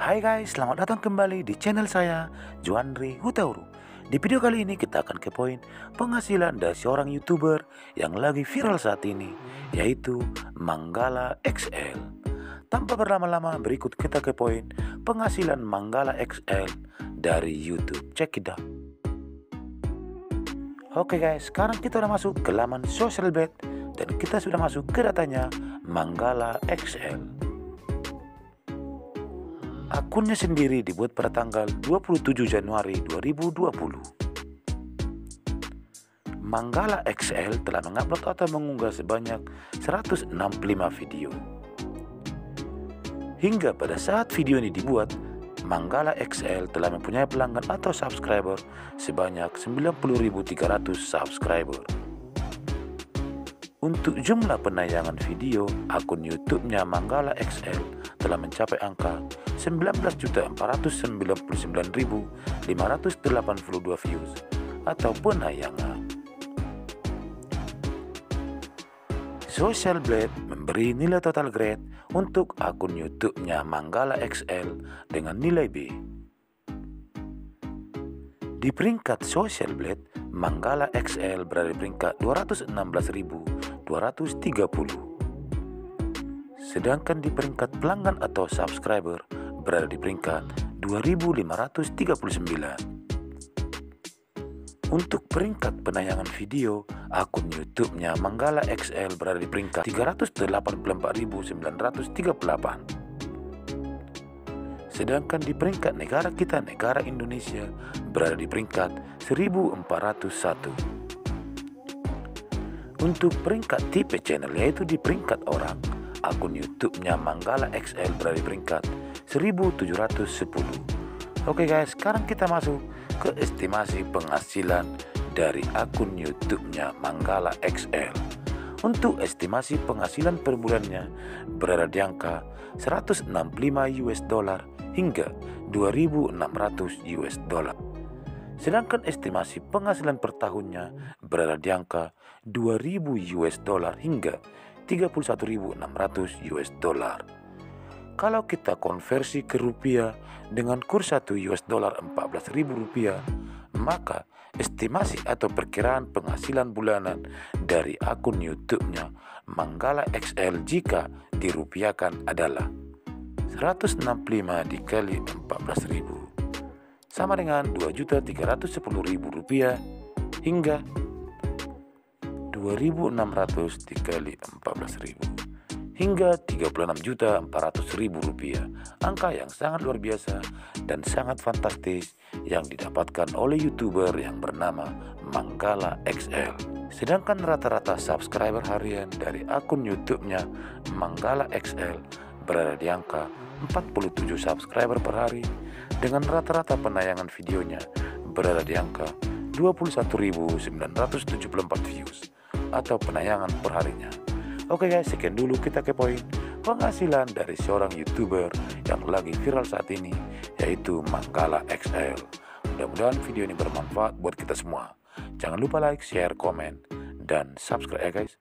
Hai guys, selamat datang kembali di channel saya, Juandri Hutauru. Di video kali ini kita akan kepoin penghasilan dari seorang youtuber yang lagi viral saat ini, yaitu Manggala XL. Tanpa berlama-lama, berikut kita kepoin penghasilan Manggala XL dari YouTube. Check it out. Oke guys, sekarang kita udah masuk ke laman social bet dan kita sudah masuk ke datanya Manggala XL. Akunnya sendiri dibuat pada tanggal 27 Januari 2020. Manggala XL telah mengupload atau mengunggah sebanyak 165 video. Hingga pada saat video ini dibuat, Manggala XL telah mempunyai pelanggan atau subscriber sebanyak 90.300 subscriber. Untuk jumlah penayangan video, akun YouTube-nya Manggala XL telah mencapai angka 19.499.582 views atau penayangan. Social Blade memberi nilai total grade untuk akun YouTube-nya Manggala XL dengan nilai B. Di peringkat Social Blade, Manggala XL berada di peringkat 216.230. Sedangkan di peringkat pelanggan atau subscriber berada di peringkat 2539. Untuk peringkat penayangan video, akun YouTube-nya Manggala XL berada di peringkat 384.938. Sedangkan di peringkat negara kita, negara Indonesia, berada di peringkat 1401. Untuk peringkat tipe channel yaitu di peringkat orang, akun YouTube-nya Manggala XL berada di peringkat 1710. Oke guys, sekarang kita masuk ke estimasi penghasilan dari akun YouTube-nya Manggala XL. Untuk estimasi penghasilan per bulannya berada di angka 165 US dollar hingga 2600 US dollar. Sedangkan estimasi penghasilan per tahunnya berada di angka 2000 US dollar hingga 31.600 US dollar. Kalau kita konversi ke rupiah dengan kurs 1 US dollar 14.000 rupiah, maka estimasi atau perkiraan penghasilan bulanan dari akun YouTube-nya Manggala XL jika dirupiahkan adalah 165 dikali 14.000 sama dengan 2.310.000 rupiah hingga 2.600 dikali 14.000 hingga 36.400.000 rupiah. Angka yang sangat luar biasa dan sangat fantastis yang didapatkan oleh YouTuber yang bernama Manggala XL. Sedangkan rata-rata subscriber harian dari akun YouTube-nya Manggala XL berada di angka 47 subscriber per hari dengan rata-rata penayangan videonya berada di angka 21.974 views atau penayangan perharinya. Oke guys, sekian dulu kita kepoin penghasilan dari seorang YouTuber yang lagi viral saat ini, yaitu Manggala XL. Mudah-mudahan video ini bermanfaat buat kita semua. Jangan lupa like, share, komen, dan subscribe ya guys.